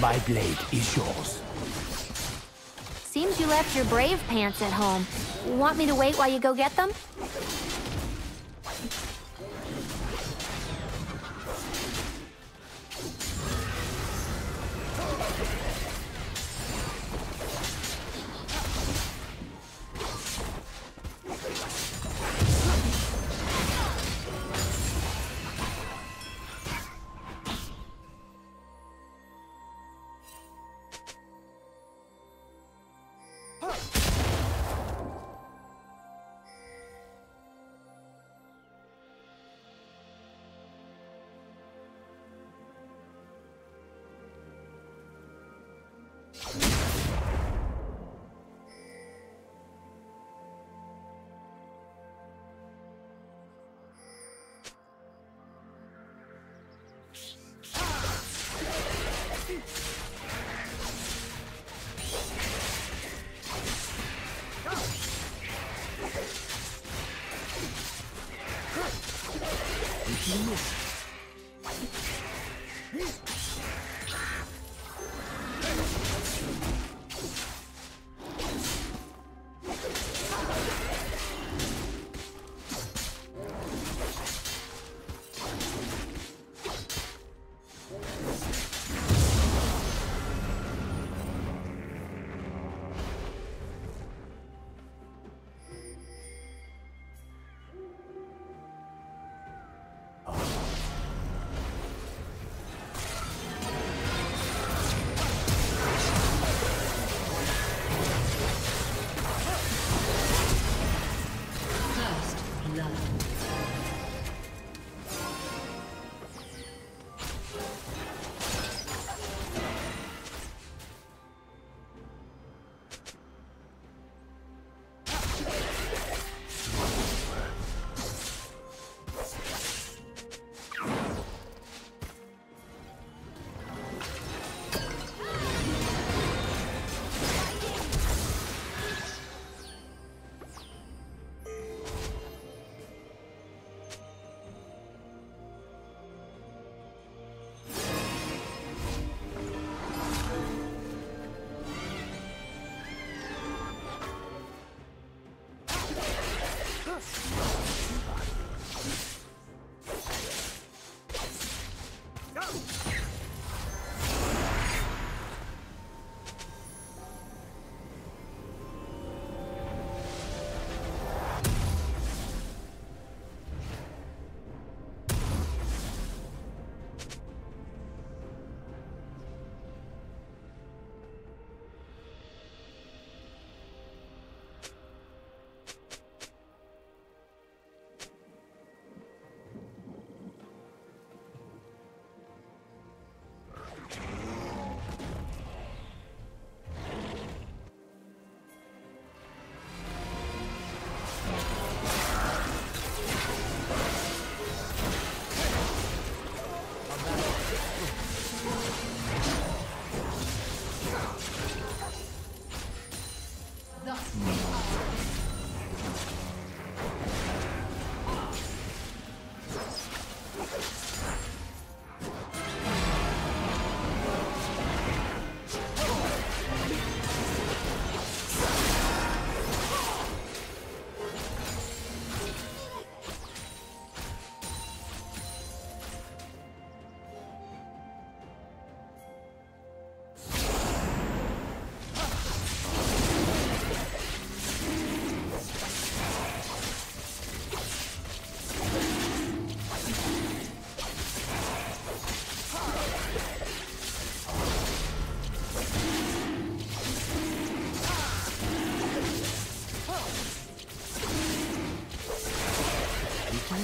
My blade is yours. Seems you left your brave pants at home. Want me to wait while you go get them?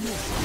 Submission.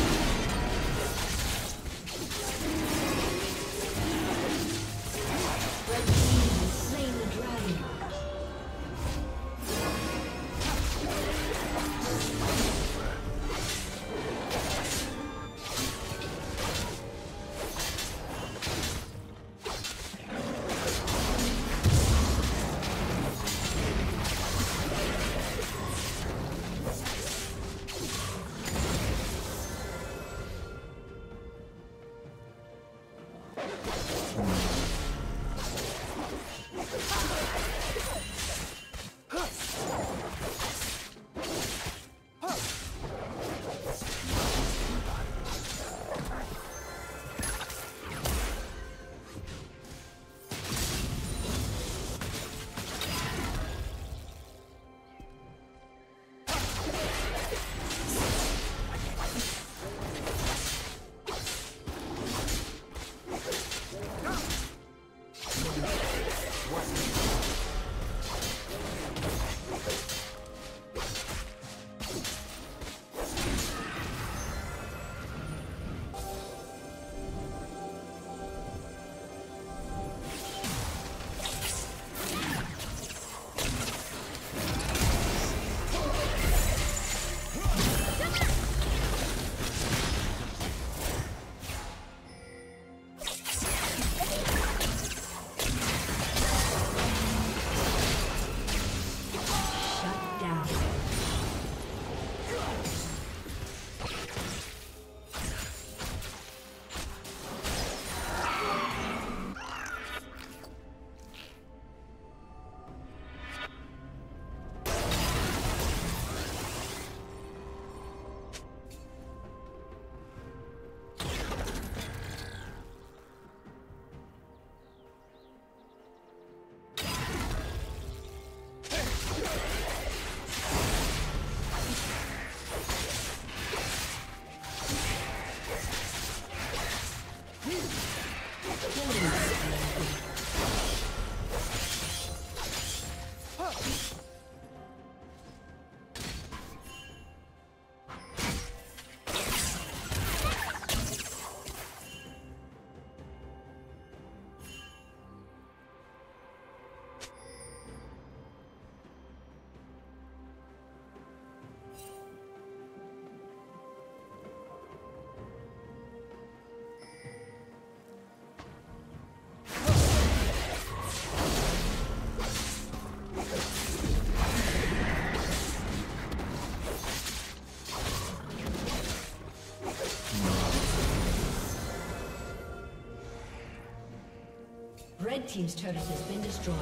Team's turret has been destroyed.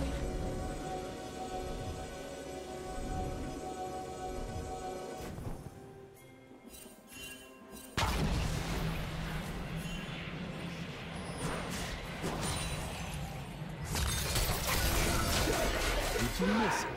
Did you miss?